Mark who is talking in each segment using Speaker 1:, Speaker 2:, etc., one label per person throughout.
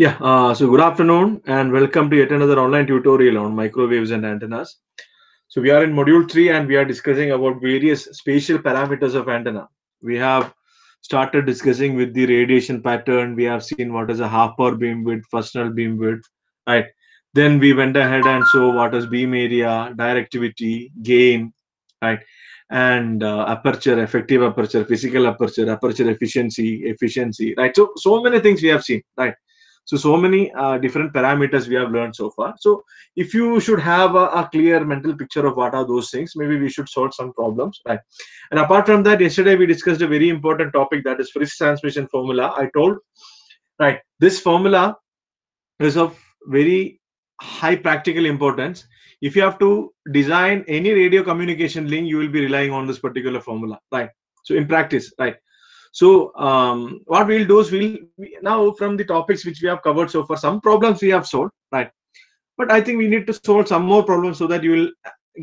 Speaker 1: Yeah, uh, so good afternoon and welcome to yet another online tutorial on microwaves and antennas. So we are in module 3 and we are discussing about various spatial parameters of antenna. We have started discussing with the radiation pattern. We have seen what is a half power beam width, first null beam width, right? Then we went ahead and saw what is beam area, directivity, gain, right? And uh, aperture, effective aperture, physical aperture, aperture efficiency, efficiency, right? So, so many things we have seen, right? So so many uh, different parameters we have learned so far. So if you should have a, a, clear mental picture of what are those things maybe we should solve some problems right? And apart from that yesterday we discussed a very important topic that is Friis transmission formula. I told right this formula is of very high practical importance. If you have to design any radio communication link you will be relying on this particular formula right? So in practice right so um, what we'll do is we'll we, now from the topics which we have covered so far, some problems we have solved, right? But I think we need to solve some more problems so that you will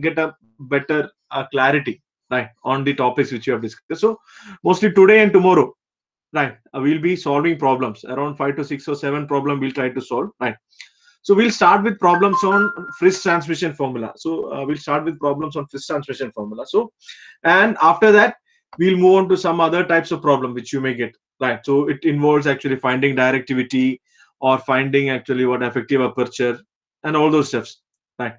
Speaker 1: get a better uh, clarity, right, on the topics which you have discussed. So mostly today and tomorrow, right, uh, we'll be solving problems around five to six or seven problem we'll try to solve, right? So we'll start with problems on Friis transmission formula. So uh, we'll start with problems on Friis transmission formula. So, and after that, we'll move on to some other types of problem which you may get right? So it involves actually finding directivity or finding actually what effective aperture and all those steps right?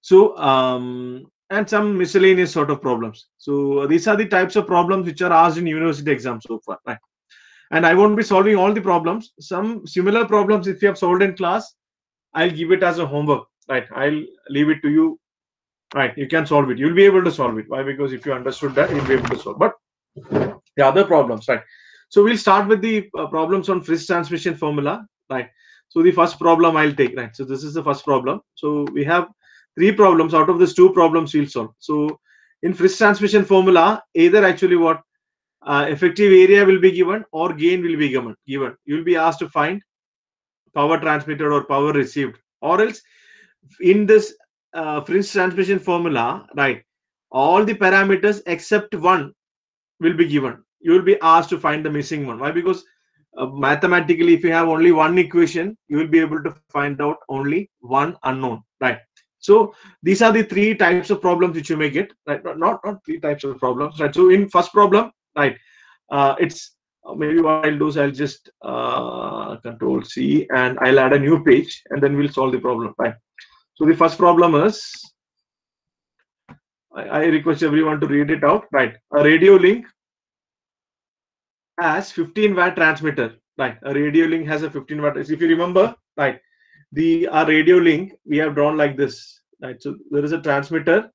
Speaker 1: So um and some miscellaneous sort of problems. So these are the types of problems which are asked in university exams so far right? And i won't be solving all the problems. Some similar problems if you have solved in class i'll give it as a homework right? I'll leave it to you right you can solve it. You'll be able to solve it. Why? Because if you understood that you'll be able to solve. But the other problems right? So we'll start with the uh, problems on Friis transmission formula right? So the first problem i'll take right? So this is the first problem. So we have three problems. Out of these two problems we'll solve. So in Friis transmission formula either actually what uh, effective area will be given or gain will be given given. You'll be asked to find power transmitted or power received. Or else in this uh, Friis transmission formula, right, all the parameters except one will be given. You will be asked to find the missing one. Why? Because uh, mathematically, if you have only one equation, you will be able to find out only one unknown, right? So these are the three types of problems which you may get, right? Not not three types of problems, right? So in first problem, right, uh, it's maybe what I'll do is I'll just uh, control C and I'll add a new page and then we'll solve the problem, right? So the first problem is, I, I, request everyone to read it out. Right, a radio link has 15 watt transmitter. Right, a radio link has a 15 watt. If you remember, right, the our radio link we have drawn like this. Right, so there is a transmitter,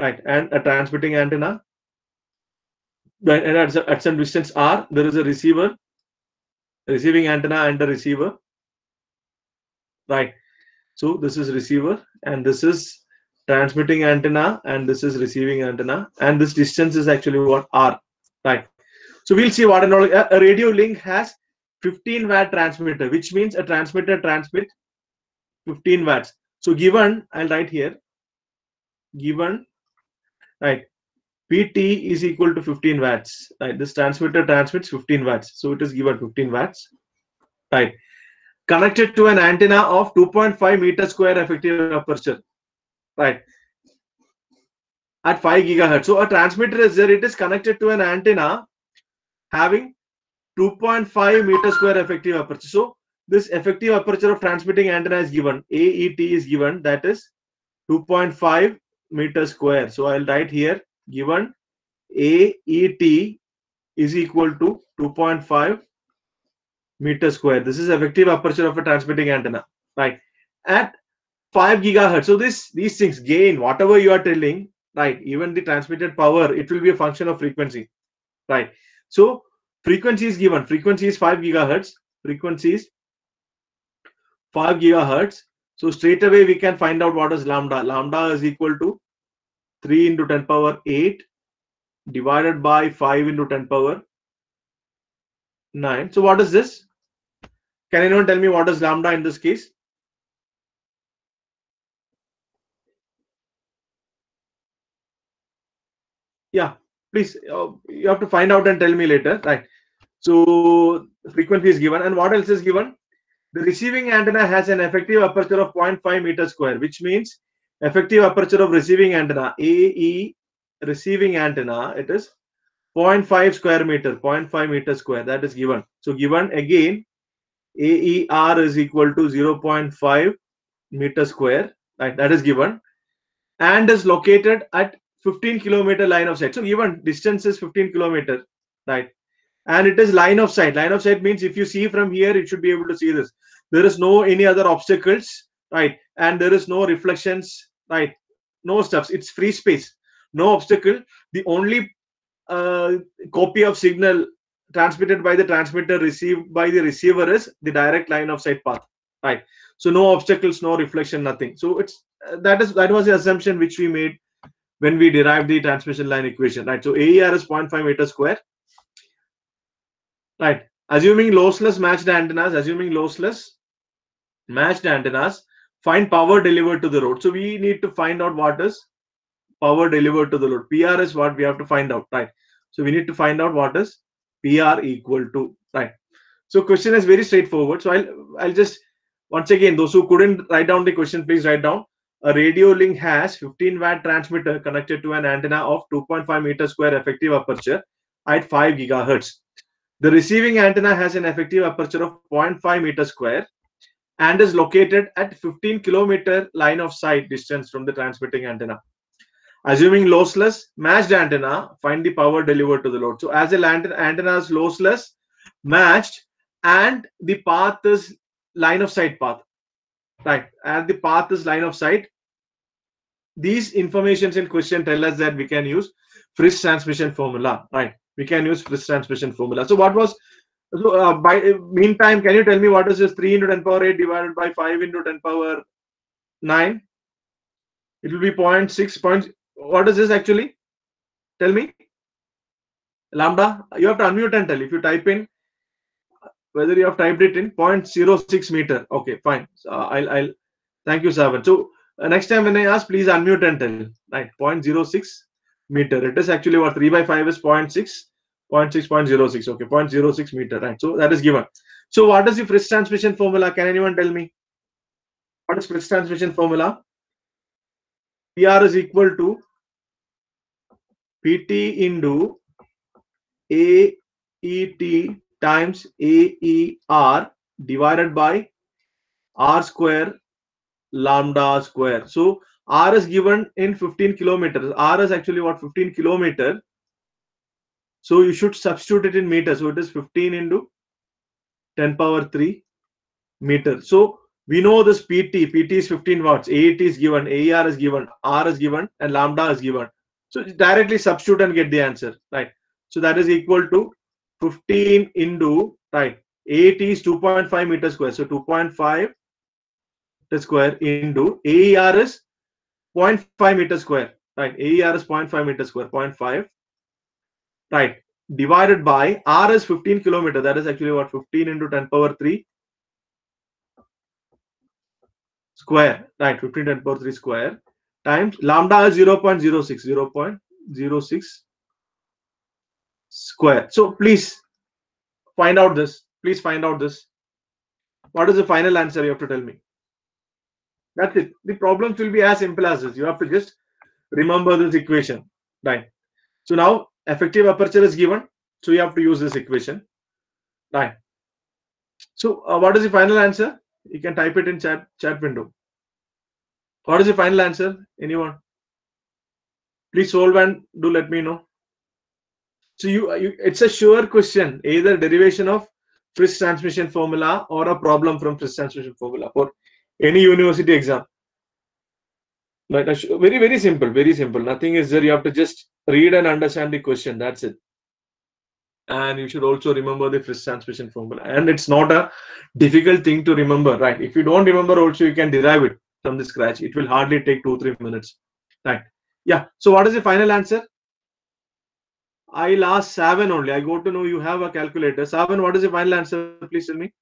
Speaker 1: right, and a transmitting antenna. Right, and at, at some distance r, there is a receiver, receiving antenna and a receiver. Right, so this is receiver and this is transmitting antenna and this is receiving antenna and this distance is actually what R, right? So we'll see what all. A radio link has 15 watt transmitter, which means a transmitter transmit 15 watts. So given, I'll write here, given, right, PT is equal to 15 watts, right? This transmitter transmits 15 watts. So it is given 15 watts, right? Connected to an antenna of 2.5 meter square effective aperture right? At 5 gigahertz. So a transmitter is there. It is connected to an antenna having 2.5 meter square effective aperture. So this effective aperture of transmitting antenna is given. Aet is given. That is 2.5 meter square. So i'll write here given aet is equal to 2.5 meter square. This is effective aperture of a transmitting antenna, right? At 5 gigahertz. So this these things gain whatever you are telling, right? Even the transmitted power, it will be a function of frequency, right? So frequency is given. Frequency is 5 gigahertz. Frequency is 5 gigahertz. So straight away we can find out what is lambda. Lambda is equal to 3 into 10 power 8 divided by 5 into 10 power 9. So what is this? Can anyone tell me what is lambda in this case? Yeah, please. Uh, you have to find out and tell me later. Right. So frequency is given, and what else is given? the receiving antenna has an effective aperture of 0.5 meter square, which means effective aperture of receiving antenna, AE receiving antenna, it is 0.5 square meter, 0.5 meter square, that is given. So given again, AER is equal to 0.5 meter square, right, that is given, and is located at 15 kilometer line of sight. So given distance is 15 kilometer, right, and it is line of sight. Line of sight means if you see from here, it should be able to see this. There is no any other obstacles, right, and there is no reflections, right, no stuffs. It's free space, no obstacle. The only uh, copy of signal transmitted by the transmitter received by the receiver is the direct line of sight path right? So no obstacles no reflection nothing. So it's uh, that is that was the assumption which we made when we derived the transmission line equation right? So aer is 0.5 meter square right? Assuming lossless matched antennas assuming lossless matched antennas find power delivered to the road. So we need to find out what is power delivered to the load pr is what we have to find out right? So we need to find out what is PR equal to, right? So question is very straightforward. So I'll, I'll just, once again, those who couldn't write down the question, please write down. A radio link has 15 watt transmitter connected to an antenna of 2.5 meter square effective aperture at 5 gigahertz. The receiving antenna has an effective aperture of 0.5 meter square and is located at 15 kilometer line of sight distance from the transmitting antenna. Assuming lossless matched antenna, find the power delivered to the load. So as a antenna is lossless, matched, and the path is line of sight path, right? And the path is line of sight. These informations in question tell us that we can use Friis transmission formula, right? We can use Friis transmission formula. So what was so uh, by meantime, can you tell me what is this 3 into 10 power 8 divided by 5 into 10 power 9? It will be 0 0.6, what is this actually? Tell me. Lambda, you have to unmute and tell. If you type in whether you have typed it in 0.06 meter. Okay, fine. So, I'll, I'll thank you, Savan. So uh, next time when I ask, please unmute and tell. Right, 0.06 meter. It is actually what 3 by 5 is 0 0.6, 0.6, 0.06. Okay, 0.06 meter. Right. So that is given. So what is the Friis transmission formula? Can anyone tell me? What is Friis transmission formula? PR is equal to PT into AET times AER divided by R square lambda square. So R is given in 15 kilometers. R is actually what 15 kilometer. So you should substitute it in meters. So it is 15 into 10 power 3 meter. So we know this PT. PT is 15 watts. AET is given. AER is given. R is given. And lambda is given. So directly substitute and get the answer. Right. So that is equal to 15 into, right. AET is 2.5 meter square. So 2.5 meter square into AER is 0.5 meter square. Right. AER is 0.5 meter square. 0.5. Right. Divided by R is 15 kilometer. That is actually what 15 into 10 power 3 square, right? 15 10 power 3 square times lambda is 0 0.06, 0 0.06 square. So please find out this. Please find out this. What is the final answer? You have to tell me. That's it. The problems will be as simple as this. You have to just remember this equation, right? So now effective aperture is given. So you have to use this equation, right? So uh, what is the final answer? You can type it in chat chat window. What is the final answer? Anyone? Please solve and do let me know. So you, you it's a sure question, either derivation of Friis transmission formula or a problem from Friis transmission formula for any university exam. But very, very simple, very simple. Nothing is there. You have to just read and understand the question. That's it and you should also remember the Friis transmission formula and it's not a difficult thing to remember right? If you don't remember also you can derive it from the scratch. It will hardly take two three minutes right? Yeah. So what is the final answer? I'll ask seven only. I go to know you have a calculator. Seven what is the final answer? Please tell me.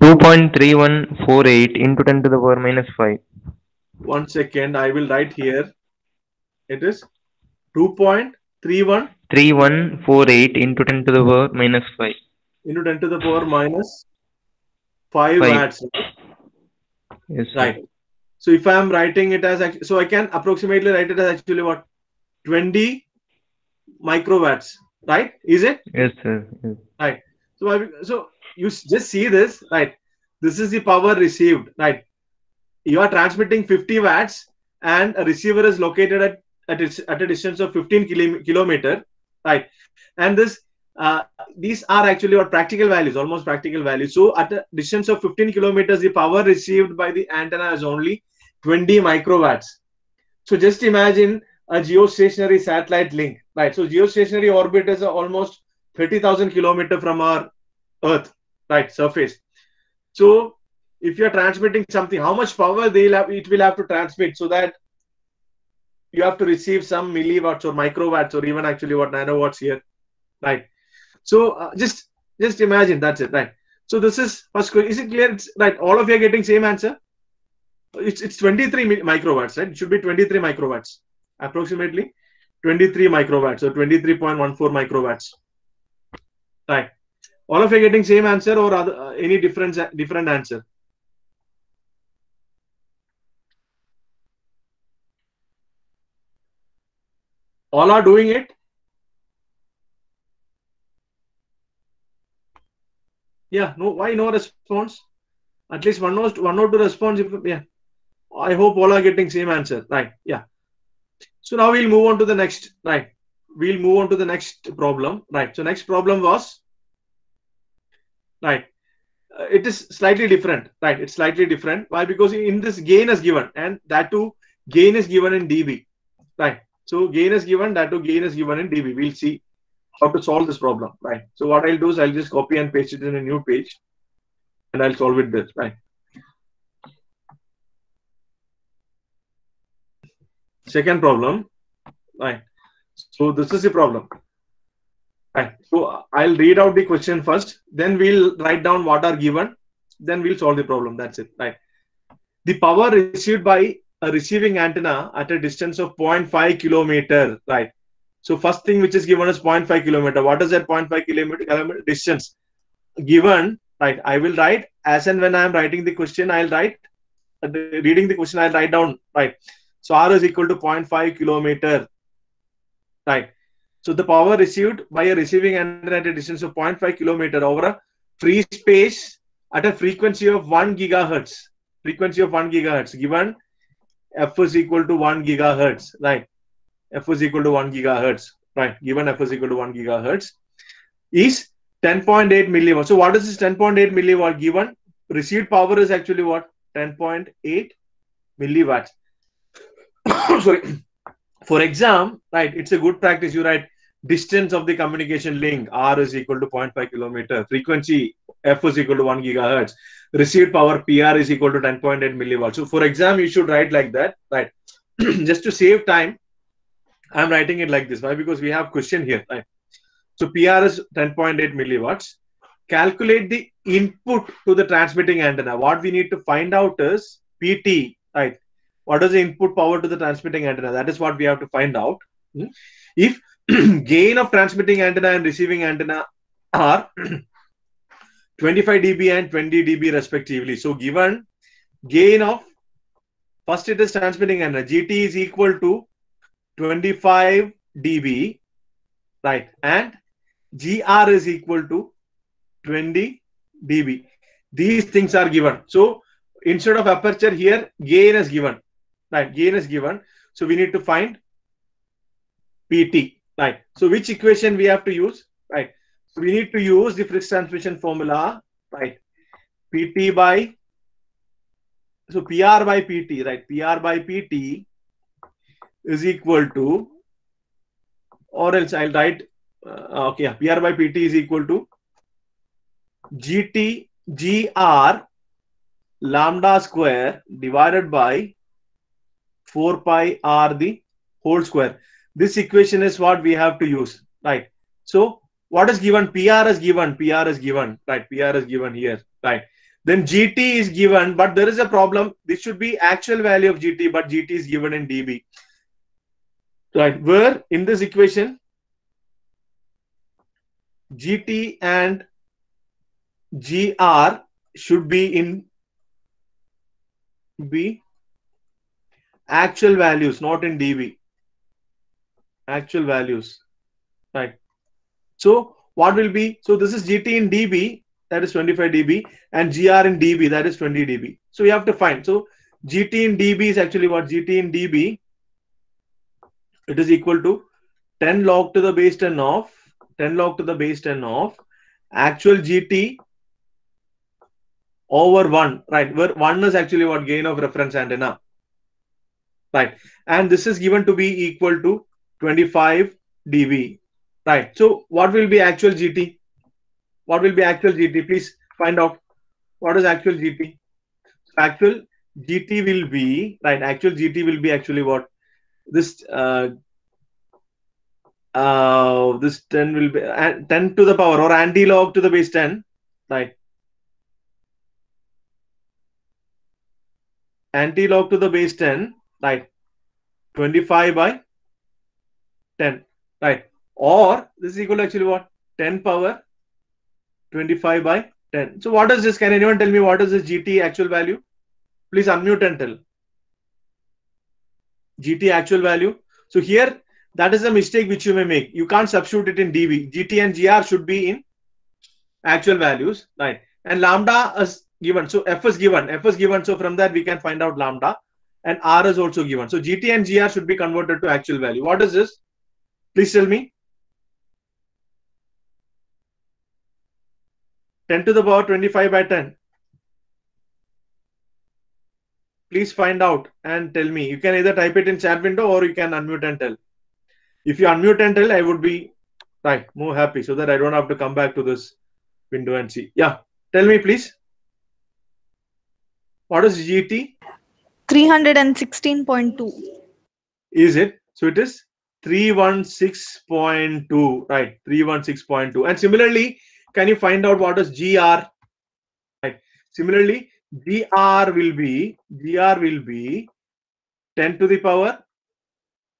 Speaker 2: 2.3148 into 10 to the power minus 5
Speaker 1: one second. I will write here. It is 2.31
Speaker 2: 3148 into 10 to the power minus 5
Speaker 1: into 10 to the power minus 5
Speaker 2: Five.
Speaker 1: watts.
Speaker 2: Yes, sir.
Speaker 1: Right. So if I'm writing it as so I can approximately write it as actually what 20 microwatts, right? Is it?
Speaker 2: Yes, sir. Yes.
Speaker 1: So I, so you just see this, right? This is the power received, right? You are transmitting 50 watts, and a receiver is located at at, its, at a distance of 15 kilo, kilometer, right? And this uh, these are actually what practical values, almost practical values. So at a distance of 15 kilometers, the power received by the antenna is only 20 microwatts. So just imagine a geostationary satellite link, right? So geostationary orbit is almost 30,000 kilometer from our Earth, right, surface. So if you are transmitting something, how much power they'll have, it will have to transmit so that you have to receive some milliwatts or microwatts or even actually what nanowatts here, right? So uh, just just imagine that's it, right? So this is first. que- Is it clear? It's, right. All of you are getting same answer. It's it's 23 mi- microwatts, right? It should be 23 microwatts, approximately 23 microwatts or 23.14 microwatts. Right. All of you are getting same answer or other, uh, any different different answer? All are doing it. Yeah. No. Why no response? At least one or one or two response. If, yeah. I hope all are getting same answer. Right. Yeah. So now we'll move on to the next. Right. We'll move on to the next problem. Right. So next problem was. Right. Uh, it is slightly different. Right. It's slightly different. Why? Because in this gain is given, and that too gain is given in dB. Right. So gain is given. That too gain is given in dB. We'll see how to solve this problem. Right. So what I'll do is I'll just copy and paste it in a new page, and I'll solve it this. Right. Second problem. Right. So this is the problem. Right. So I'll read out the question first, then we'll write down what are given, then we'll solve the problem. That's it. Right. The power received by a receiving antenna at a distance of 0.5 kilometer. Right. So first thing which is given is 0.5 kilometer. What is that 0.5 kilometer, kilometer distance? Given, right? I will write as and when I am writing the question, I'll write uh, reading the question, I'll write down, right? So R is equal to 0.5 kilometer, right? So the power received by a receiving antenna at a distance of 0.5 kilometer over a free space at a frequency of 1 gigahertz. Frequency of 1 gigahertz given F is equal to 1 gigahertz, right? F is equal to 1 gigahertz, right? Given F is equal to 1 gigahertz is 10.8 milliwatt. So what is this 10.8 milliwatt given? Received power is actually what? 10.8 milliwatts. Sorry. For exam, right? It's a good practice. You write distance of the communication link R is equal to 0.5 kilometer. Frequency F is equal to 1 gigahertz. Received power PR is equal to 10.8 milliwatts. So for exam, you should write like that, right? Just to save time, I'm writing it like this. Why? Because we have question here, right? So PR is 10.8 milliwatts. Calculate the input to the transmitting antenna. What we need to find out is PT, right? What is the input power to the transmitting antenna? That is what we have to find out. Hmm? If gain of transmitting antenna and receiving antenna are 25 dB and 20 dB respectively. So given gain of first it is transmitting antenna GT is equal to 25 dB, right? And GR is equal to 20 dB. These things are given. So instead of aperture here, gain is given, right? Gain is given. So we need to find PT, right? So which equation we have to use, right? So we need to use the Friis transmission formula, right? PT by so PR by PT, right? PR by PT is equal to, or else I'll write, uh, okay, PR by PT is equal to GT GR lambda square divided by 4 pi R the whole square. This equation is what we have to use, right? So what is given? PR is given, PR is given, right? PR is given here, right? Then GT is given, but there is a problem. This should be actual value of GT, but GT is given in dB. Right, where in this equation, GT and GR should be in be actual values, not in dB. Actual values, right? So what will be? So this is GT in dB, that is 25 dB, and GR in dB, that is 20 dB. So you have to find. So GT in dB is actually what? GT in dB, it is equal to 10 log to the base 10 of 10 log to the base 10 of actual GT over 1, right? Where 1 is actually what gain of reference antenna, right? And this is given to be equal to 25 dB, right? So what will be actual GT? What will be actual GT? Please find out what is actual GT. Actual GT will be, right? Actual GT will be actually what? This uh, uh, this 10 will be uh, 10 to the power or anti-log to the base 10, right? Anti-log to the base 10, right? 25 by 10, right? Or this is equal to actually what? 10 power 25 by 10. So what is this? Can anyone tell me what is this GT actual value? Please unmute and tell. GT actual value. So here that is a mistake which you may make. You can't substitute it in dB. GT and GR should be in actual values, right? And lambda is given. So F is given. F is given. So from that we can find out lambda. And R is also given. So GT and GR should be converted to actual value. What is this? Please tell me. 10 to the power 25 by 10. Please find out and tell me. You can either type it in chat window or you can unmute and tell. If you unmute and tell, I would be right more happy so that I don't have to come back to this window and see. Yeah, tell me please. What is GT?
Speaker 3: 316.2.
Speaker 1: Is it? So it is 316.2, right? 316.2. And similarly, can you find out what is GR? Right. Similarly, GR will be GR will be 10 to the power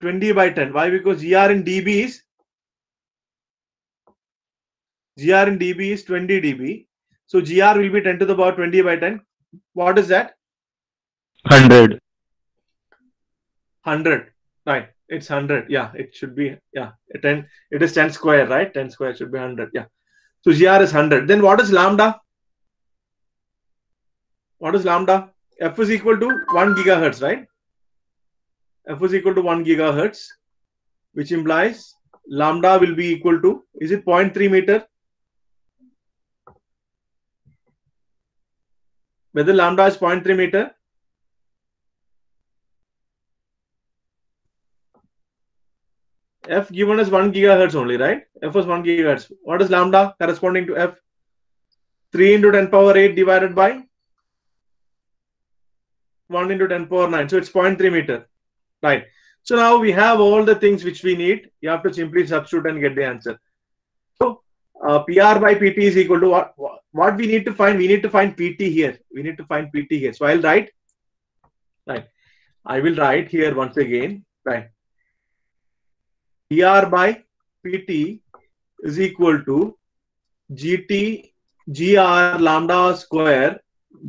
Speaker 1: 20 by 10. Why? Because GR in dB is GR in dB is 20 dB. So GR will be 10 to the power 20 by 10. What is that?
Speaker 2: 100.
Speaker 1: 100. Right. It's 100. Yeah, it should be. Yeah, 10. It is 10 square, right? 10 square should be 100. Yeah. So GR is 100. Then what is lambda? What is lambda? F is equal to 1 gigahertz, right? F is equal to 1 gigahertz, which implies lambda will be equal to, is it 0.3 meter? Whether lambda is 0.3 meter? F given as 1 gigahertz only, right? F is 1 gigahertz. What is lambda corresponding to F? 3 into 10 power 8 divided by 1 into 10 power 9. So it's 0.3 meter. Right. So now we have all the things which we need. You have to simply substitute and get the answer. So uh, PR by PT is equal to what? What we need to find? We need to find PT here. We need to find PT here. So I'll write. Right. I will write here once again. Right. PR by PT is equal to GT GR lambda square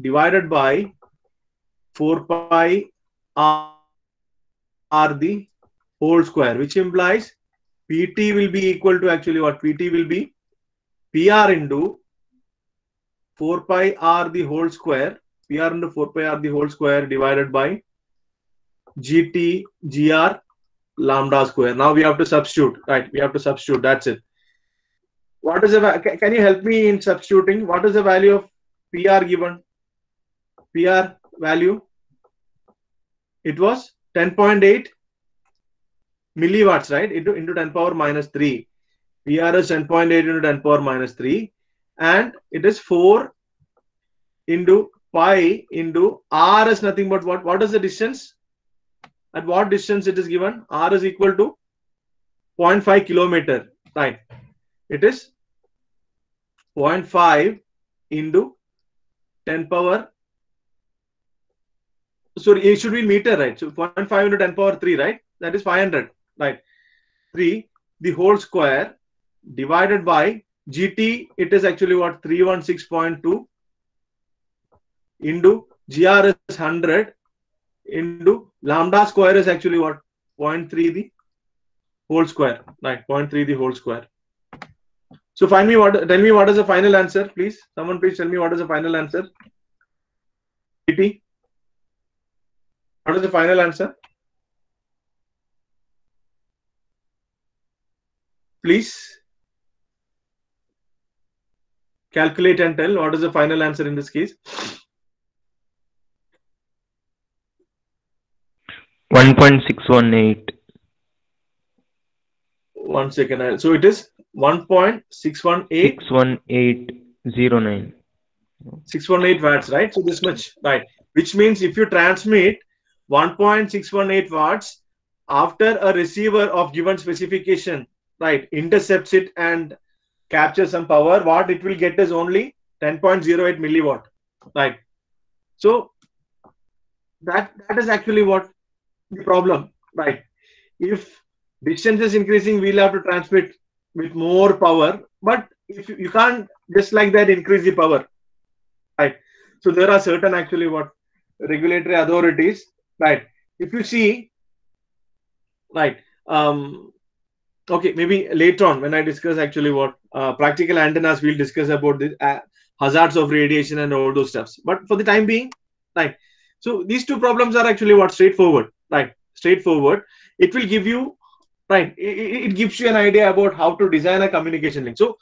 Speaker 1: divided by 4 pi R R the whole square, which implies PT will be equal to actually what? PT will be PR into 4 pi R the whole square, PR into 4 pi R the whole square divided by GT GR lambda square. Now we have to substitute, right? We have to substitute. That's it. What is the, can you help me in substituting? What is the value of PR given? PR value? It was 10.8 milliwatts, right? Into, into 10 power minus 3. PR is 10.8 into 10 power minus 3. And it is 4 into pi into R is nothing but what? What is the distance? At what distance it is given? R is equal to 0.5 kilometer, right? It is 0.5 into 10 power so it should be meter, right? So 0.5 into 10 power 3, right? That is 500, right? 3, the whole square divided by GT, it is actually what? 316.2 into GR is 100 into lambda square is actually what? 0.3 the whole square. Right, 0.3 the whole square. So find me what tell me what is the final answer, please. Someone please tell me what is the final answer. PT. What is the final answer? Please calculate and tell what is the final answer in this case.
Speaker 2: 1.618.
Speaker 1: One second. I'll- So it is 1.618
Speaker 2: 61809.
Speaker 1: 618 watts, right? So this much, right? Which means if you transmit 1.618 watts after a receiver of given specification, right, intercepts it and captures some power, what it will get is only 10.08 milliwatt, right? So that that is actually what the problem, right? If distance is increasing, we'll have to transmit with more power, but if you, you can't just like that increase the power, right? So there are certain actually what regulatory authorities, right? If you see, right, um, okay, maybe later on when I discuss actually what uh, practical antennas, we'll discuss about the uh, hazards of radiation and all those stuffs. But for the time being, right. So these two problems are actually what straightforward, right? Straightforward. It will give you, right? It, it gives you an idea about how to design a communication link. So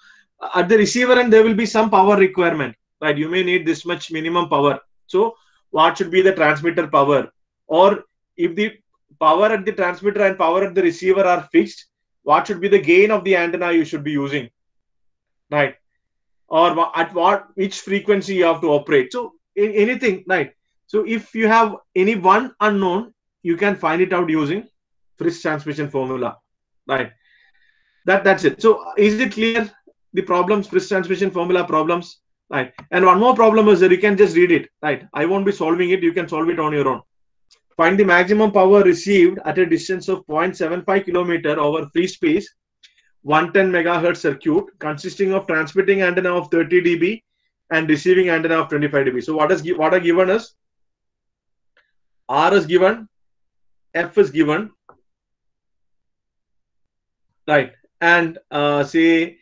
Speaker 1: at the receiver end, there will be some power requirement, right? You may need this much minimum power. So what should be the transmitter power? Or if the power at the transmitter and power at the receiver are fixed, what should be the gain of the antenna you should be using, right? Or at what which frequency you have to operate. So a- anything, right? So if you have any one unknown, you can find it out using Friis transmission formula, right? That that's it. So is it clear? The problems, Friis transmission formula problems, right? And one more problem is that you can just read it, right? I won't be solving it. You can solve it on your own. Find the maximum power received at a distance of 0.75 kilometer over free space, 110 megahertz circuit consisting of transmitting antenna of 30 dB and receiving antenna of 25 dB. So what is what are given is R is given, F is given, right? And uh, say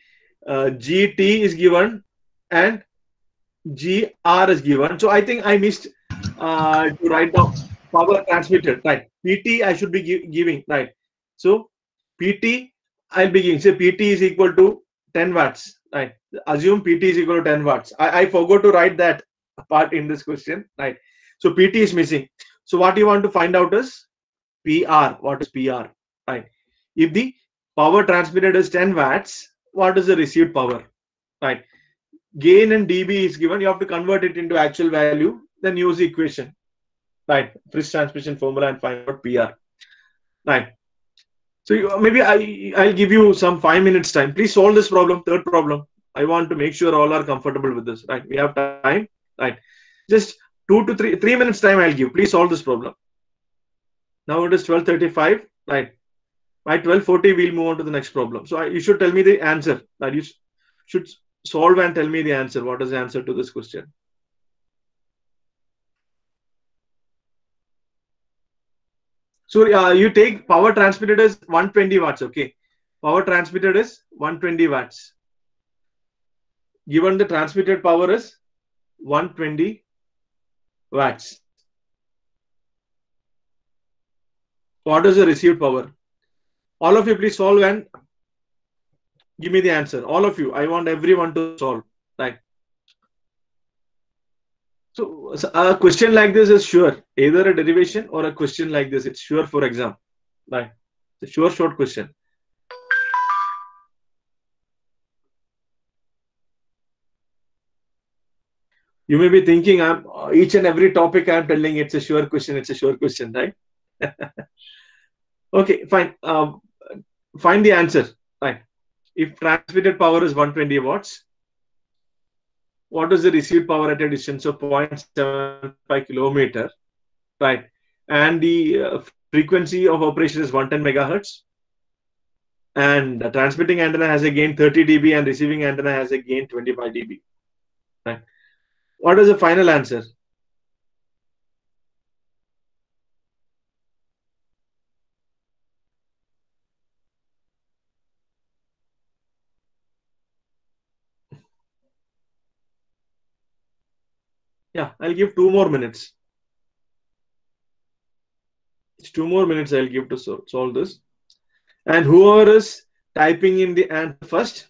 Speaker 1: uh, GT is given and GR is given. So I think I missed uh, to write down power transmitted, right? PT I should be gi- giving, right? So PT I'll be giving. Say PT is equal to 10 watts, right? Assume PT is equal to 10 watts. I, I forgot to write that part in this question, right? So PT is missing. So what you want to find out is PR. What is PR, right? If the power transmitted is 10 watts, what is the received power, right? Gain in dB is given. You have to convert it into actual value. Then use the equation, right? Friis transmission formula and find out PR, right? So you, maybe I I'll give you some five minutes time. Please solve this problem. Third problem. I want to make sure all are comfortable with this. Right? We have time. Right? Just two to three three minutes time. I'll give. Please solve this problem. Now it is twelve thirty-five. Right? By twelve forty, we'll move on to the next problem. So I, you should tell me the answer. That you should solve and tell me the answer. What is the answer to this question? So uh, you take power transmitted as 120 watts. Okay, power transmitted is 120 watts. Given the transmitted power is 120 watts. What is the received power? All of you, please solve and give me the answer. All of you, I want everyone to solve. Right. So a question like this is sure, either a derivation or a question like this. It's sure for exam. Right. It's a sure short question. You may be thinking, I'm each and every topic I'm telling it's a sure question. It's a sure question, right? okay, fine. Um, find the answer. Right. If transmitted power is 120 watts, what is the received power at a distance of 0.75 kilometer, right? And the uh, frequency of operation is 110 megahertz. And the transmitting antenna has a gain 30 dB and receiving antenna has a gain 25 dB. Right. What is the final answer? Yeah, I'll give two more minutes. It's two more minutes I'll give to solve this. And whoever is typing in the answer first,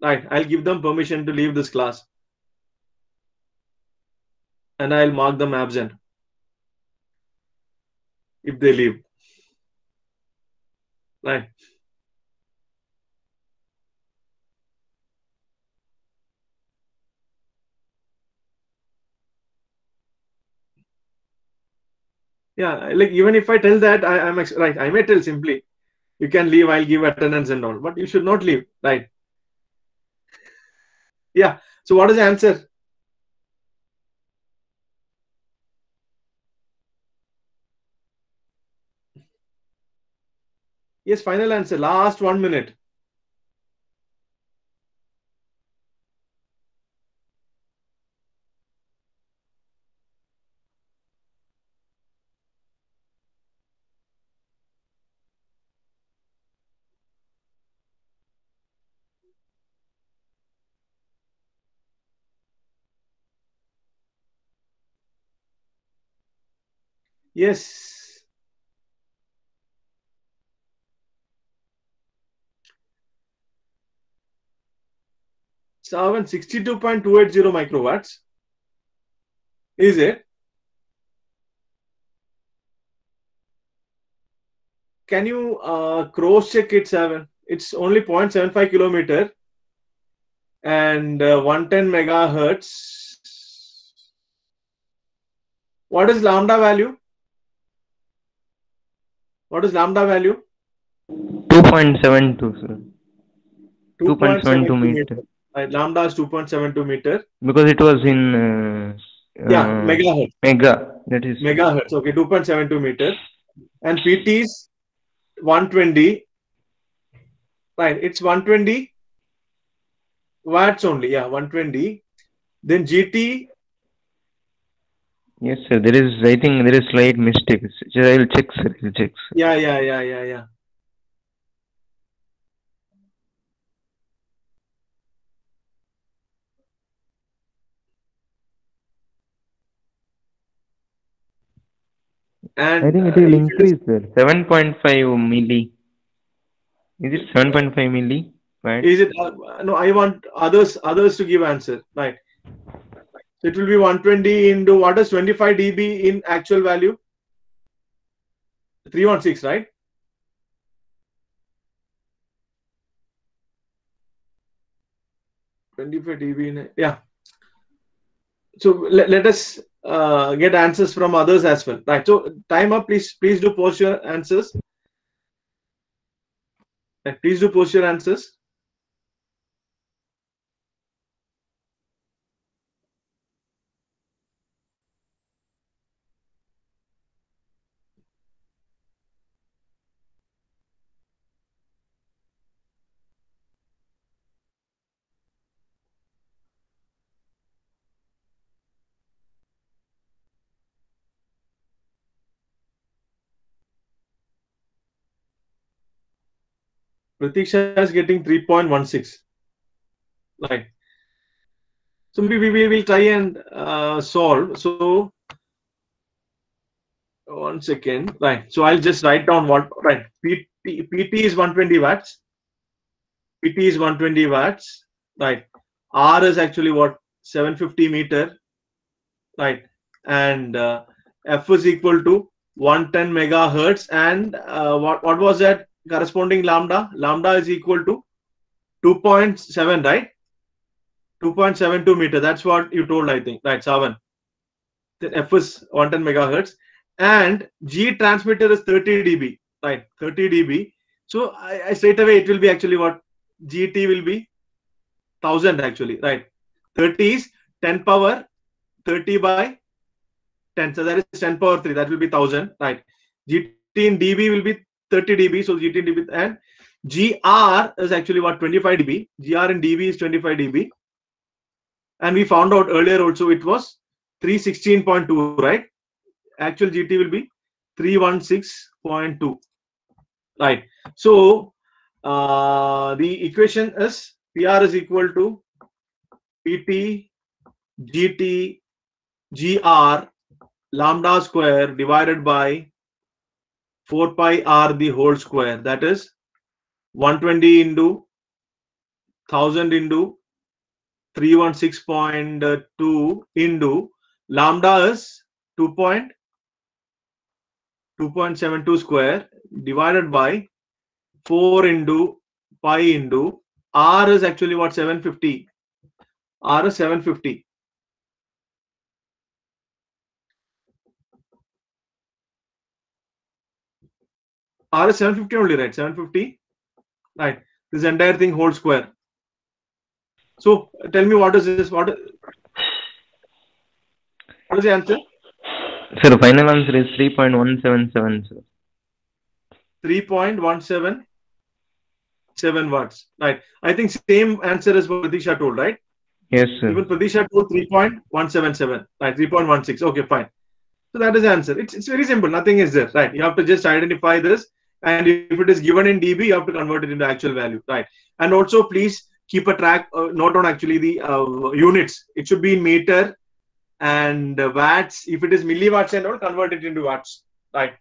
Speaker 1: right, I'll give them permission to leave this class. And I'll mark them absent if they leave. Right. Yeah, like even if I tell that I, ex- right, I may tell simply, you can leave, I'll give attendance and all, but you should not leave, right? Yeah. So what is the answer? Yes, final answer. Last one minute. Yes. Seven sixty-two point two eight zero microwatts. Is it? Can you uh, cross check it, Seven? It's only 0.75 kilometer and uh, 110 megahertz. What is lambda value? What is lambda value?
Speaker 2: 2.72, sir. 2.72 meter.
Speaker 1: Right, lambda is 2.72 meter.
Speaker 2: Because it was in uh,
Speaker 1: Yeah,
Speaker 2: uh,
Speaker 1: megahertz.
Speaker 2: mega. That is
Speaker 1: Megahertz. Okay, 2.72 meter. And PT is 120. Right, it's 120 watts only. Yeah, 120. Then GT,
Speaker 2: Yes, sir. There is, I think there is slight mistake. Sir, I will check, sir. I will check, sir.
Speaker 1: yeah, yeah, yeah, yeah, yeah. And
Speaker 2: I think it
Speaker 1: uh,
Speaker 2: will
Speaker 1: if
Speaker 2: increase, sir. 7.5 milli. Is it 7.5 milli? Right?
Speaker 1: Is it uh, no? I want others others to give answer. Right. So it will be 120 into what is 25 dB in actual value? 316, right? Twenty-five dB in yeah. So let, let us uh, get answers from others as well. Right. So time up, please. Please do post your answers. Right, please do post your answers. Pratiksha is getting 3.16. Right. So we, we, we will try and uh, solve. So one second. Right. So I'll just write down what right. PT, PT is 120 watts. PT is 120 watts. Right. R is actually what 750 meter. Right. And uh, F is equal to 110 megahertz. And uh, what, what was that corresponding lambda? Lambda is equal to 2.7, right? 2.72 meter. That's what you told, I think. Right, seven. Then F is 110 megahertz. And G transmitter is 30 dB. Right, 30 dB. So I, I straight away it will be actually what GT will be 1000 actually. Right. 30 is 10 power 30 by 10. So that is 10 power 3. That will be 1000. Right. GT in dB will be 30 dB. So GT dB and GR is actually what 25 dB. GR in dB is 25 dB. And we found out earlier also it was 316.2, right? Actual GT will be 316.2. Right. So uh, the equation is PR is equal to PT GT gr lambda square divided by 4 pi r the whole square that is 120 into 1000 into 316.2 into lambda is 2. 2.72 square divided by 4 into pi into r is actually what 750 r is 750 r is 750 only right 750 right this entire thing whole square so tell me what is this what what is the answer
Speaker 2: Sir, final answer is 3.177, sir.
Speaker 1: 3.177 watts. Right. I think same answer as what Pradisha told, right?
Speaker 2: Yes, sir.
Speaker 1: Even Pradisha told 3.177. Right. 3.16. Okay, fine. So that is the answer. It's, it's very simple. Nothing is there. Right. You have to just identify this. And if it is given in dB, you have to convert it into actual value. Right. And also, please keep a track, uh, not on actually the uh, units. It should be in meter and watts. If it is milliwatts and all, convert it into watts. Right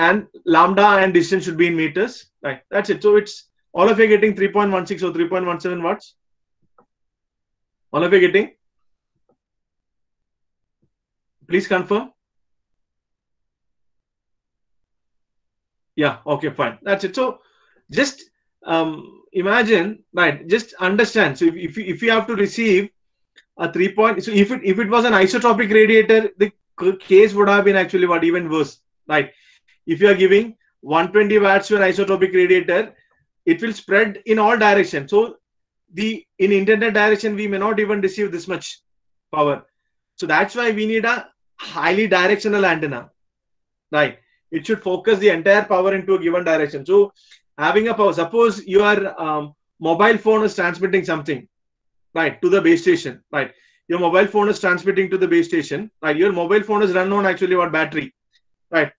Speaker 1: and lambda and distance should be in meters. Right, that's it. So it's all of you getting 3.16 or 3.17 watts. All of you getting? Please confirm. Yeah, okay, fine. That's it. So just um, imagine, right? Just understand. So if, if, you, if you have to receive a three point, so if it if it was an isotropic radiator, the case would have been actually what even worse, right? if you are giving 120 watts to an isotropic radiator, it will spread in all directions. So the in intended direction, we may not even receive this much power. So that's why we need a highly directional antenna, right? It should focus the entire power into a given direction. So having a power, suppose your um, mobile phone is transmitting something, right, to the base station, right? Your mobile phone is transmitting to the base station, right? Your mobile phone is run on actually what battery, right?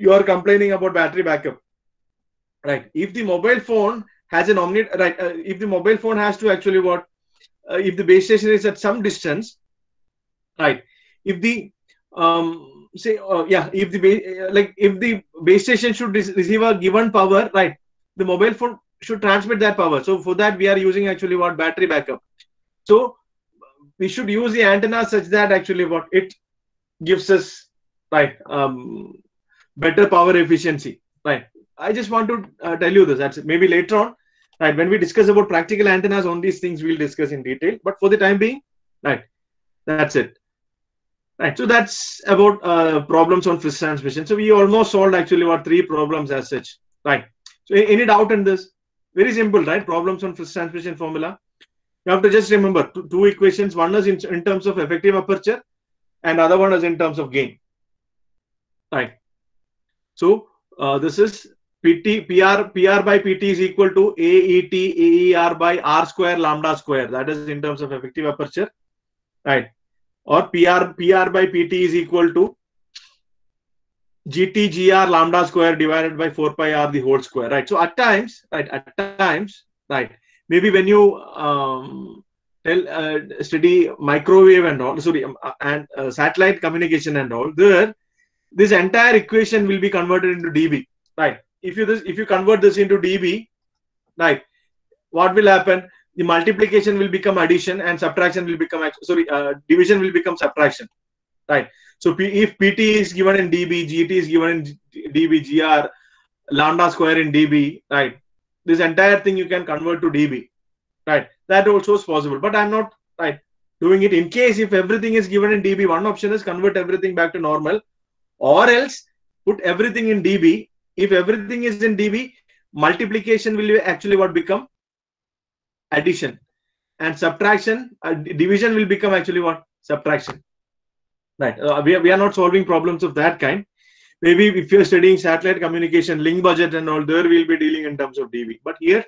Speaker 1: you are complaining about battery backup right if the mobile phone has an omni right uh, if the mobile phone has to actually what uh, if the base station is at some distance right if the um say uh, yeah if the uh, like if the base station should receive a given power right the mobile phone should transmit that power. So for that we are using actually what battery backup. So we should use the antenna such that actually what it gives us right um better power efficiency right. I just want to uh, tell you this that's maybe later on right when we discuss about practical antennas on these things we'll discuss in detail. But for the time being right that's it right so that's about uh, problems on Friis transmission. So we almost solved actually what three problems as such. Right so any doubt in this? Very simple right? Problems on Friis transmission formula. You have to just remember two, two equations. One is in, in terms of effective aperture and other one is in terms of gain. Right so uh, this is PT PR PR by PT is equal to AET AER by R square lambda square. That is in terms of effective aperture, right? Or PR PR by PT is equal to GT GR lambda square divided by 4 pi R the whole square, right? So at times, right, at times, right, maybe when you um, tell uh, study microwave and all, sorry, um, uh, and uh, satellite communication and all, there this entire equation will be converted into dB, right? If you this, if you convert this into dB, right, what will happen? The multiplication will become addition and subtraction will become sorry, uh, division will become subtraction, right? So P, if PT is given in dB, GT is given in dB, GR, lambda square in dB, right? This entire thing you can convert to dB, right? That also is possible, but I'm not right doing it in case if everything is given in dB. One option is convert everything back to normal or else put everything in dB. If everything is in dB, multiplication will actually what become addition and subtraction, uh, division will become actually what subtraction. Right. Uh, we, are, we are not solving problems of that kind. Maybe if you're studying satellite communication, link budget and all, there we'll be dealing in terms of dB. But here,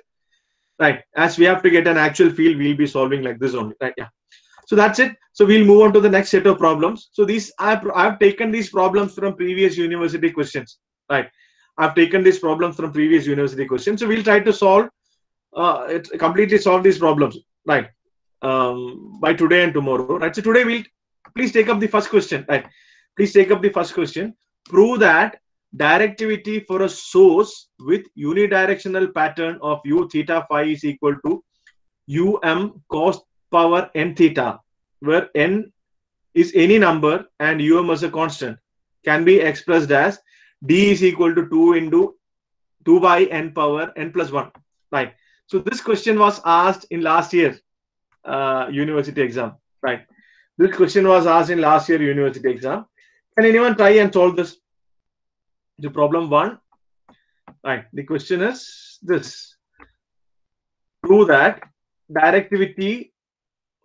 Speaker 1: right, as we have to get an actual field, we'll be solving like this only. Right. Yeah. So that's it. So we'll move on to the next set of problems. So these I've, I've taken these problems from previous university questions, right? I've taken these problems from previous university questions. So we'll try to solve, uh, it, completely solve these problems, right? um, by today and tomorrow. Right. So today we'll please take up the first question. Right. Please take up the first question. Prove that directivity for a source with unidirectional pattern of u theta phi is equal to um cos power n theta, where n is any number and um as a constant, can be expressed as d is equal to 2 into 2 by n power n plus 1. Right. So this question was asked in last year uh, university exam. Right. This question was asked in last year university exam. Can anyone try and solve this? The problem one. Right. The question is this. Prove that directivity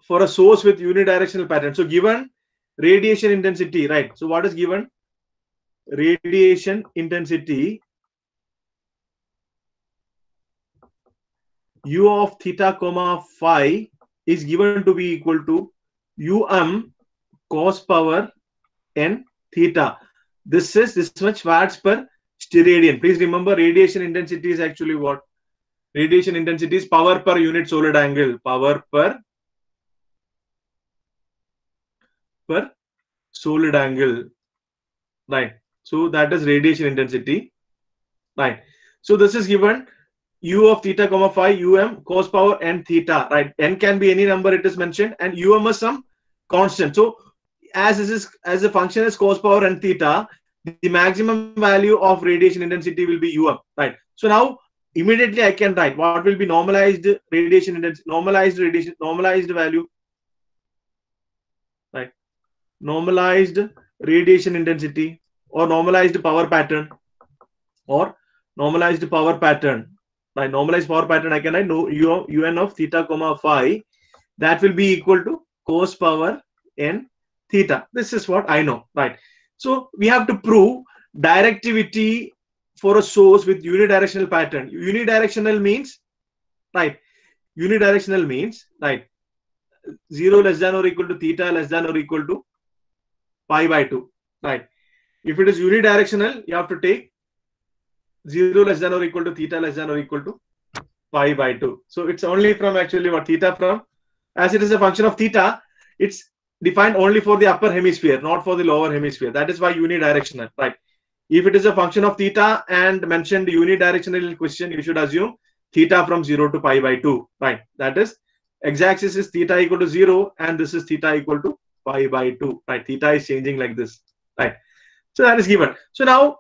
Speaker 1: for a source with unidirectional pattern. So given radiation intensity, right? So what is given? Radiation intensity u of theta comma phi is given to be equal to um cos power n theta. This is this much watts per steradian. Please remember radiation intensity is actually what? Radiation intensity is power per unit solid angle. Power per per solid angle. Right. So that is radiation intensity. Right. So this is given u of theta comma phi um cos power n theta right? N can be any number it is mentioned and um is some constant. So as this is as a function is cos power n theta the maximum value of radiation intensity will be um right? So now immediately i can write what will be normalized radiation intensity normalized radiation normalized value right? Normalized radiation intensity or normalized power pattern or normalized power pattern by normalized power pattern, I can write no u, un of theta comma phi that will be equal to cos power n theta. This is what I know, right? So we have to prove directivity for a source with unidirectional pattern. Unidirectional means, right? Unidirectional means, right? 0 less than or equal to theta less than or equal to pi by 2, right? If it is unidirectional, you have to take 0 less than or equal to theta less than or equal to pi by 2. So it's only from actually what theta from, as it is a function of theta, it's defined only for the upper hemisphere, not for the lower hemisphere. That is why unidirectional, right? If it is a function of theta and mentioned unidirectional question, you should assume theta from 0 to pi by 2, right? That is x-axis is theta equal to 0 and this is theta equal to pi by 2, right? Theta is changing like this, right? So that is given. So now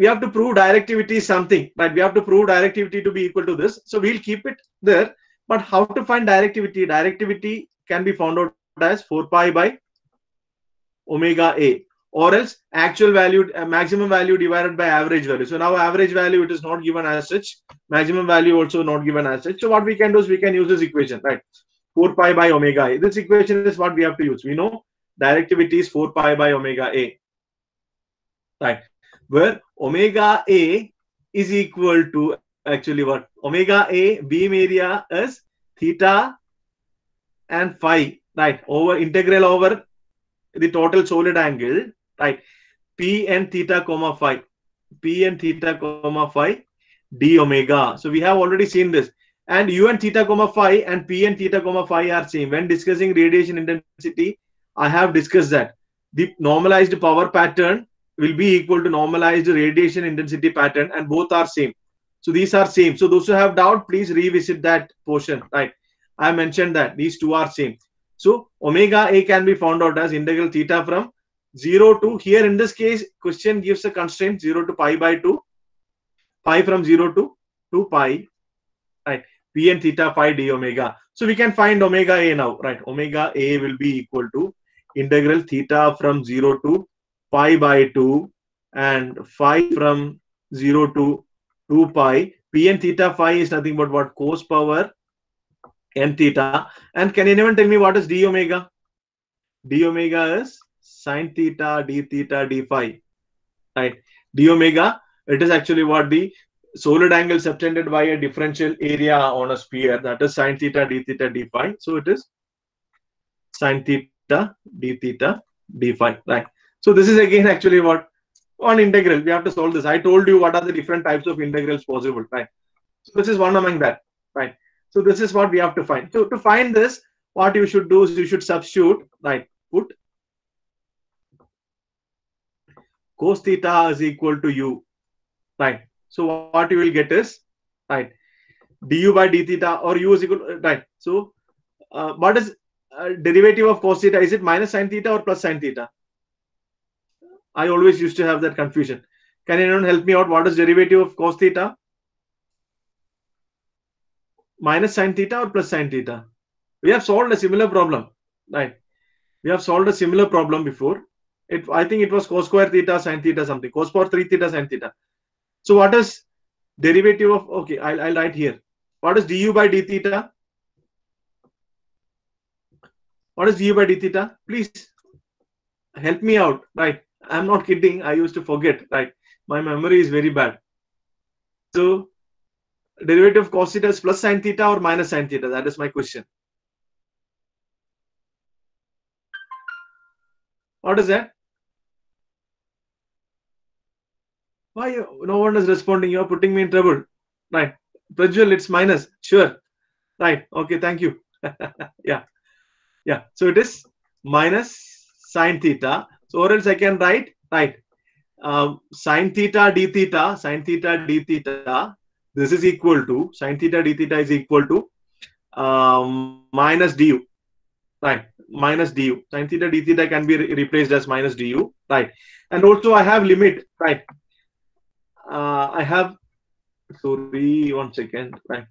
Speaker 1: we have to prove directivity is something, right? We have to prove directivity to be equal to this. So we'll keep it there. But how to find directivity? Directivity can be found out as 4 pi by omega a. Or else actual value uh, maximum value divided by average value. So now average value it is not given as such. Maximum value also not given as such. So what we can do is we can use this equation right? 4 pi by omega a. This equation is what we have to use. We know directivity is 4 pi by omega a. Right? Where omega A is equal to actually what? Omega A beam area is theta and phi, right? Over integral over the total solid angle, right? P and theta comma phi. P and theta comma phi d omega. So we have already seen this. And u and theta comma phi and p and theta comma phi are same. When discussing radiation intensity, I have discussed that. The normalized power pattern will be equal to normalized radiation intensity pattern and both are same. So these are same. So those who have doubt, please revisit that portion, right? I mentioned that these two are same. So omega A can be found out as integral theta from 0 to here in this case, question gives a constraint 0 to pi by 2, pi from 0 to 2 pi, right? P and theta phi d omega. So we can find omega A now, right? Omega A will be equal to integral theta from 0 to pi by 2 and phi from 0 to 2 pi. P and theta phi is nothing but what? Cos power n theta. And can anyone tell me what is d omega? d omega is sine theta d theta d phi. Right. d omega, it is actually what the solid angle subtended by a differential area on a sphere that is sine theta d theta d phi. So it is sine theta d theta d phi. Right. So this is again actually what on integral we have to solve this. I told you what are the different types of integrals possible, right? So this is one among that, right? So this is what we have to find. So to find this, what you should do is you should substitute, right? Put cos theta is equal to u, right? So what you will get is, right, du by d theta or u is equal, right? So uh, what is uh, derivative of cos theta? Is it minus sine theta or plus sine theta? I always used to have that confusion. Can anyone help me out? What is derivative of cos theta? Minus sine theta or plus sine theta? We have solved a similar problem, right? We have solved a similar problem before. It, I think it was cos square theta sine theta something. Cos power 3 theta sine theta. So what is derivative of, okay, I'll, I'll write here. What is du by d theta? What is du by d theta? Please help me out, right? I'm not kidding. I used to forget, right? My memory is very bad. So, derivative of cos theta is plus sine theta or minus sine theta? That is my question. What is that? Why no one is responding? You're putting me in trouble. Right. Prajwal, it's minus. Sure. Right. Okay. Thank you. yeah. Yeah. So it is minus sine theta. So or else I can write, right, um, sine theta d theta, sine theta d theta, this is equal to, sine theta d theta is equal to um, minus du, right, minus du. Sine theta d theta can be re- replaced as minus du, right. And also I have limit, right. Uh, I have, sorry, one second, right.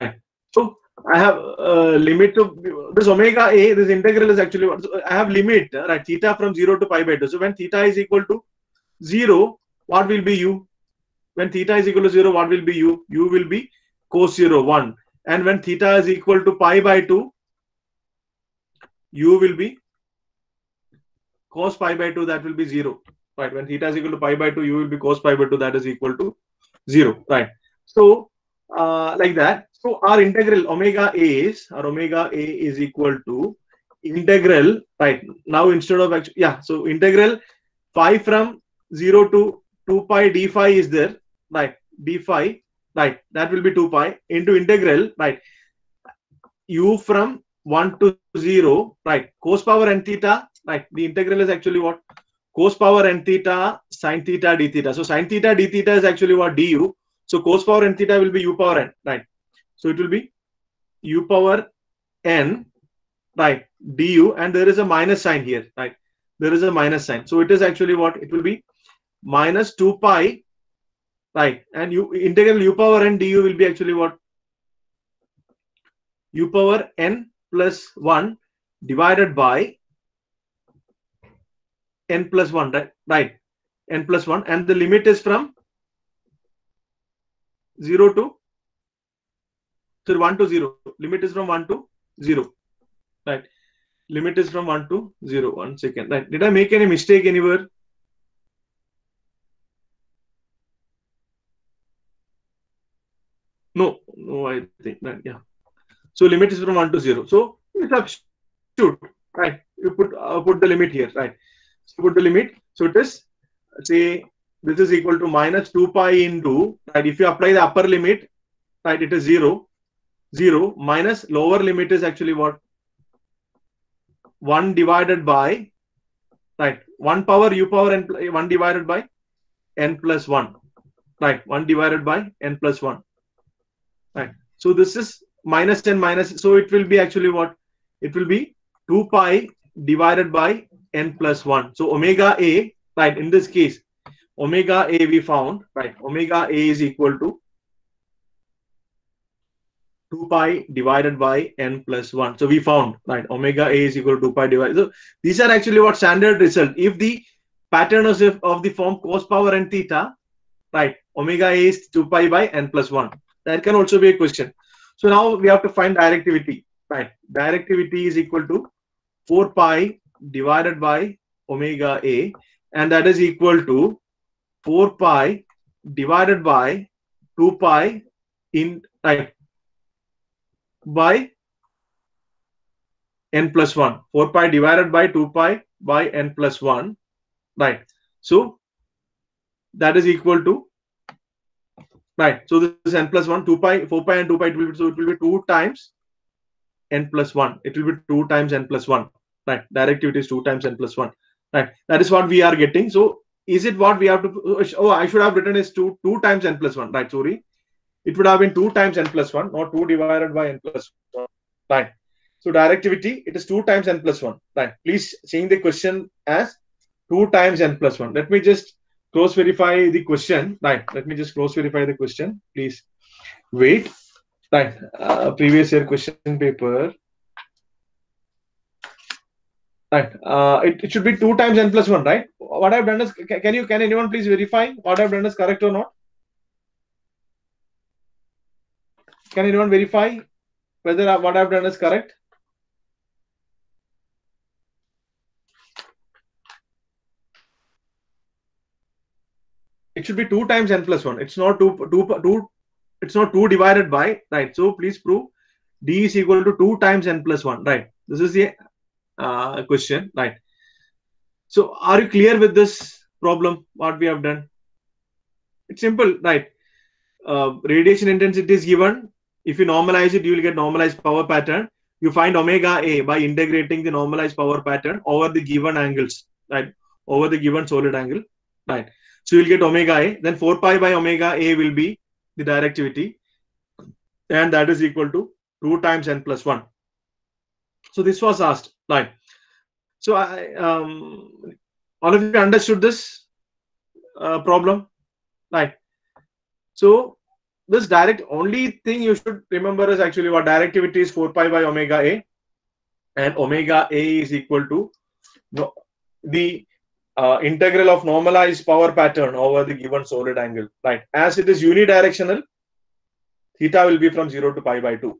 Speaker 1: right. So I have uh, limit to this omega a. This integral is actually I have limit right theta from zero to pi by two. So when theta is equal to zero, what will be u? When theta is equal to zero, what will be u? u will be cos zero one. And when theta is equal to pi by two, u will be cos pi by two. That will be zero. Right. When theta is equal to pi by two, u will be cos pi by two. That is equal to zero. Right. So uh, like that. So our integral omega a is our omega a is equal to integral right. Now instead of actually yeah so integral phi from 0 to 2 pi d phi is there right. d phi right. That will be 2 pi into integral right. u from 1 to 0 right. cos power n theta right. The integral is actually what? cos power n theta sine theta d theta. So sine theta d theta is actually what? du so cos power n theta will be u power n, right? So it will be u power n, right? du, and there is a minus sign here, right? There is a minus sign. So it is actually what it will be minus 2 pi, right? And u integral u power n du will be actually what? u power n plus 1 divided by n plus 1, right? Right. n plus 1, and the limit is from 0 to so 1 to 0 limit is from 1 to 0 right. Limit is from 1 to 0 one second. Right. Did i make any mistake anywhere? No. No i think that yeah. So limit is from 1 to 0 so substitute right. You put uh, put the limit here. Right. So put the limit. So it is say this is equal to minus 2 pi into right if you apply the upper limit right it is 0 0 minus lower limit is actually what? 1 divided by right 1 power u power n 1 divided by n plus 1 right 1 divided by n plus 1 right. So this is minus n minus so it will be actually what? It will be 2 pi divided by n plus 1 so omega a right in this case omega a we found right? Omega a is equal to 2 pi divided by n plus 1 so we found right? Omega a is equal to 2 pi divided. So these are actually what standard result. If the pattern is of, the form cos power n theta right? Omega a is 2 pi by n plus 1 that can also be a question. So now we have to find directivity right? Directivity is equal to 4 pi divided by omega a and that is equal to 4 pi divided by 2 pi in right by n plus 1 4 pi divided by 2 pi by n plus 1 right? So that is equal to right? So this is n plus 1 2 pi 4 pi and 2 pi it will be, so it will be 2 times n plus 1 it will be 2 times n plus 1 right? Directivity is 2 times n plus 1 right? That is what we are getting. So is it what we have to oh i should have written is 2 2 times n plus 1 right sorry it would have been 2 times n plus 1 not 2 divided by n plus 1 right? So directivity it is 2 times n plus 1 right? Please seeing the question as 2 times n plus 1 let me just close verify the question right? Let me just close verify the question please. Wait right? Uh, previous year question paper right. Uh, it, it should be 2 times n plus 1 right? What i've done is can, you can anyone please verify what i've done is correct or not? Can anyone verify whether what i've done is correct? It should be 2 times n plus 1 it's not 2 2 2 it's not 2 divided by right? So please prove d is equal to 2 times n plus 1 right? This is the uh, question right? So are you clear with this problem what we have done? It's simple right? Uh, radiation intensity is given. If you normalize it you will get normalized power pattern. You find omega a by integrating the normalized power pattern over the given angles right? Over the given solid angle right? So you'll get omega a. Then 4 pi by omega a will be the directivity. And that is equal to 2 times n plus 1 so this was asked right so i um, all of you understood this uh, problem? Right so this direct only thing you should remember is actually what directivity is 4 pi by omega a. And omega a is equal to no, the uh, integral of normalized power pattern over the given solid angle. Right. As it is unidirectional theta will be from 0 to pi by 2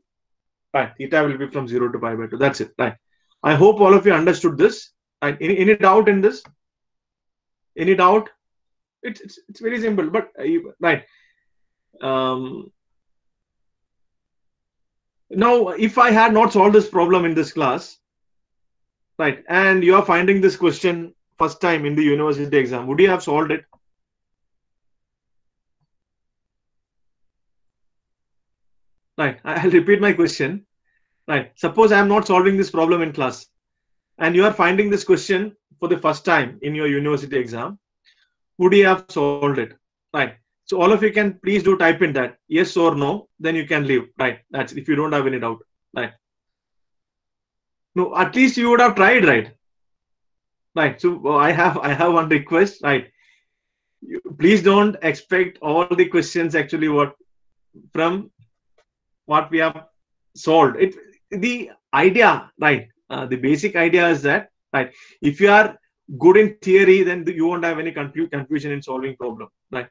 Speaker 1: right theta will be from 0 to pi by 2 that's it. Right i hope all of you understood this. Right any, any doubt in this? Any doubt? It's it's, it's very simple but uh, right. Um now if i had not solved this problem in this class right and you are finding this question first time in the university exam would you have solved it right. I'll repeat my question. Right. Suppose i am not solving this problem in class and you are finding this question for the first time in your university exam. Would you have solved it? Right. So all of you can please do type in that. Yes or no then you can leave. Right. That's if you don't have any doubt. Right. No at least you would have tried right? Right. So uh, i have i have one request. Right. You, please don't expect all the questions actually what from what we have solved. It the idea right uh, the basic idea is that right if you are good in theory then you won't have any confu- confusion in solving problem right?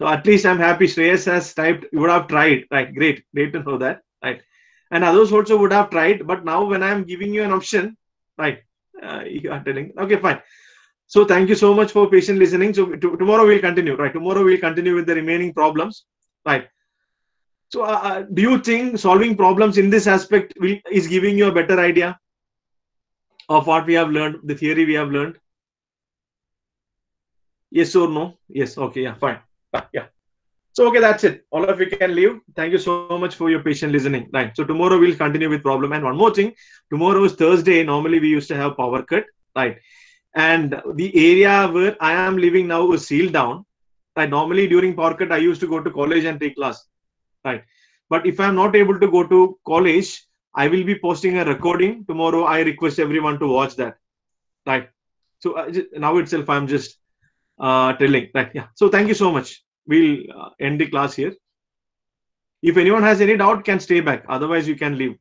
Speaker 1: So at least i'm happy. Shreyas has typed you would have tried right? Great great to know that right? And others also would have tried but now when i'm giving you an option right uh, you are telling okay fine. So thank you so much for patient listening. So tomorrow we'll continue right? Tomorrow we'll continue with the remaining problems right so uh, uh, do you think solving problems in this aspect will, is giving you a better idea of what we have learned the theory we have learned? Yes or no? Yes okay yeah fine. Ah, yeah. So okay that's it. All of you can leave. Thank you so much for your patient listening. Right. So tomorrow we'll continue with problem. And one more thing tomorrow is thursday. Normally we used to have power cut. Right. And the area where i am living now is sealed down. Right. Normally during power cut i used to go to college and take class right. But if i'm not able to go to college i will be posting a recording. Tomorrow i request everyone to watch that. Right. So uh, now itself i'm just uh telling right. Yeah. So thank you so much. We'll uh, end the class here. If anyone has any doubt can stay back. Otherwise you can leave